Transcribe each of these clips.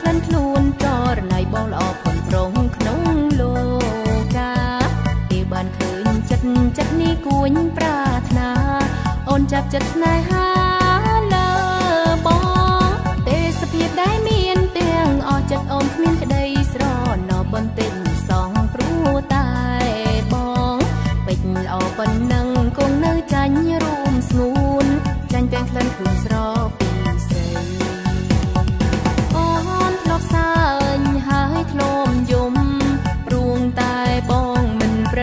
ក្លិនខ្លួនចរណៃបងល្អផុនប្រងក្នុងលោកាពេលបានឃើញចិត្តចិត្តនេះគួញប្រាថ្នាអូនចាប់ចិត្តស្នេហា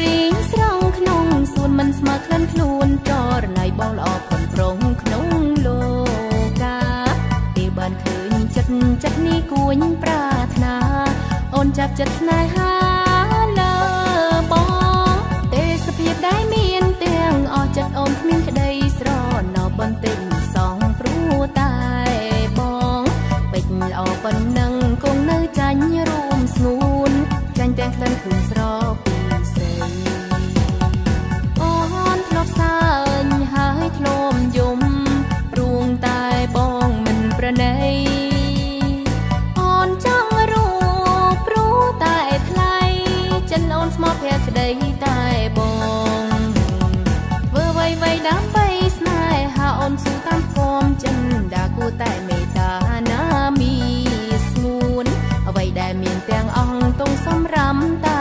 រីងស្រងក្នុងសួនមិនស្មើក្លិនខ្លួនចរណៃបងល្អផុនប្រងក្នុងលោកាពេលបានឃើញចិត្តចិត្តនេះគួញប្រាថ្នាអូនចាប់ចិត្តស្នេហា សូ